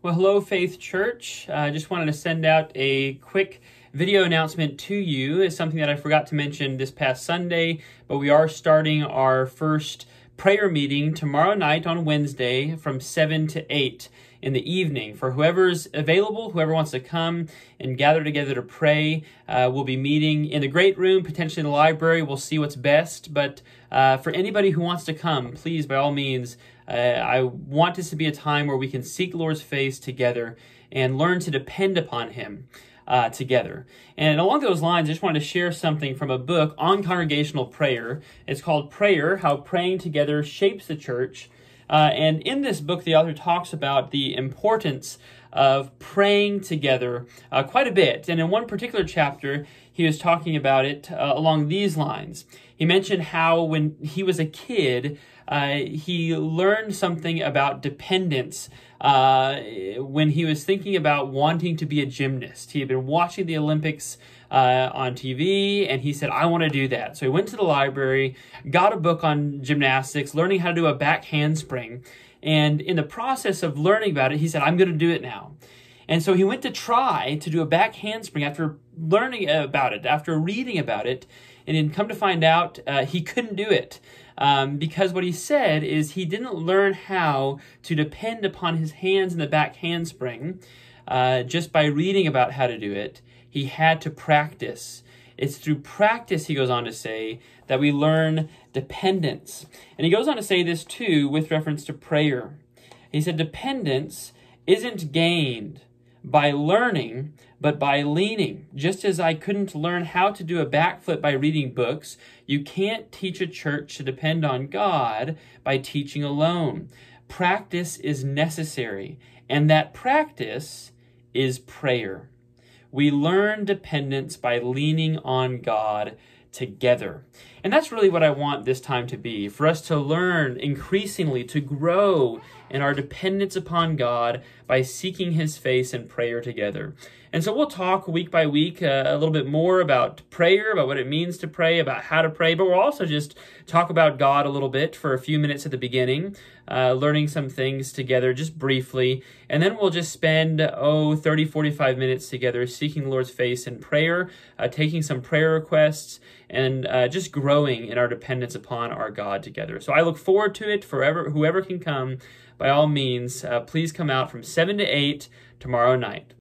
Well, hello, Faith Church. I uh, just wanted to send out a quick video announcement to you. It's something that I forgot to mention this past Sunday, but we are starting our first prayer meeting tomorrow night on Wednesday from 7 to 8 in the evening. For whoever's available, whoever wants to come and gather together to pray, uh, we'll be meeting in the great room, potentially in the library. We'll see what's best. But uh, for anybody who wants to come, please, by all means, uh, I want this to be a time where we can seek Lord's face together and learn to depend upon Him uh, together. And along those lines, I just wanted to share something from a book on congregational prayer. It's called Prayer How Praying Together Shapes the Church. Uh, and in this book, the author talks about the importance of praying together uh, quite a bit. And in one particular chapter, he was talking about it uh, along these lines. He mentioned how when he was a kid, uh, he learned something about dependence uh, when he was thinking about wanting to be a gymnast. He had been watching the Olympics uh, on TV, and he said, I want to do that. So he went to the library, got a book on gymnastics, learning how to do a back handspring. And in the process of learning about it, he said, I'm going to do it now. And so he went to try to do a back handspring after learning about it, after reading about it, and then come to find out uh, he couldn't do it. Um, because what he said is he didn't learn how to depend upon his hands in the back handspring uh, just by reading about how to do it. He had to practice. It's through practice, he goes on to say, that we learn dependence. And he goes on to say this too with reference to prayer. He said, Dependence isn't gained by learning, but by leaning. Just as I couldn't learn how to do a backflip by reading books, you can't teach a church to depend on God by teaching alone. Practice is necessary, and that practice is prayer. We learn dependence by leaning on God together. And that's really what I want this time to be for us to learn increasingly to grow in our dependence upon God by seeking His face in prayer together. And so we'll talk week by week uh, a little bit more about prayer, about what it means to pray, about how to pray, but we'll also just talk about God a little bit for a few minutes at the beginning, uh, learning some things together just briefly. And then we'll just spend, oh, 30, 45 minutes together seeking the Lord's face in prayer, uh, taking some prayer requests, and uh, just growing in our dependence upon our God together. So I look forward to it forever. Whoever can come, by all means, uh, please come out from 7 to 8 tomorrow night.